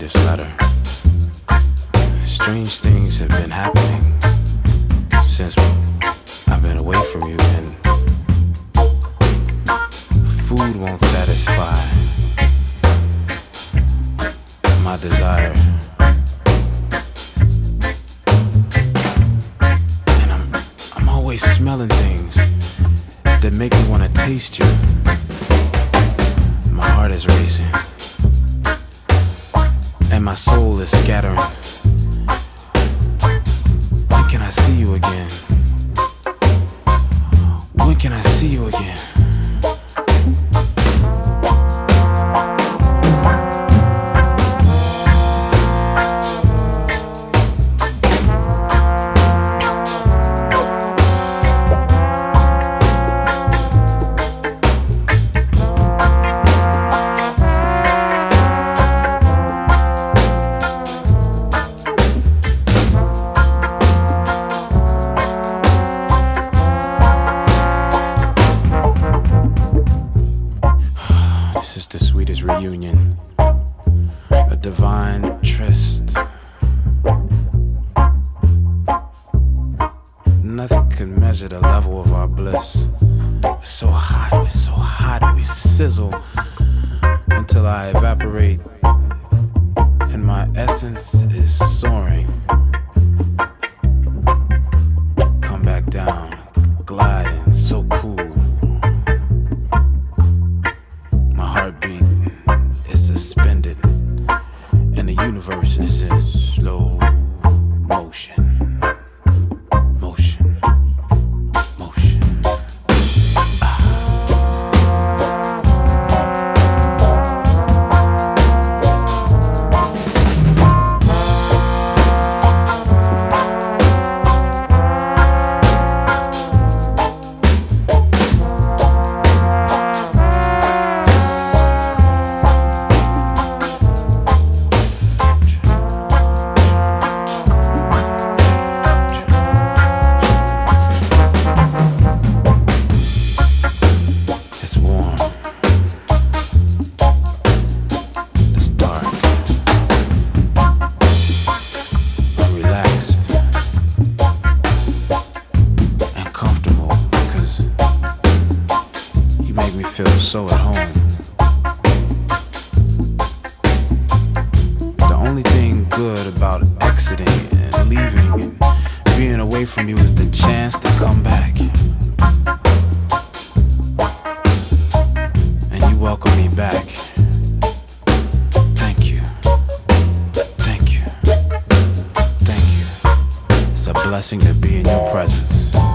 this letter. Strange things have been happening since I've been away from you, and food won't satisfy my desire. And I'm, I'm always smelling things that make me want to taste you. My heart is racing, and my soul is scattering. When can I see you again? When can I see you again? Nothing can measure the level of our bliss. We're so hot, we're so hot, we sizzle until I evaporate, and my essence is soaring. Come back down, gliding, so cool. My heartbeat is suspended, and the universe is in slow motion. So at home. The only thing good about exiting and leaving and being away from you is the chance to come back. and you welcome me back. Thank you. Thank you. Thank you. It's a blessing to be in your presence.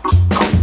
Bye.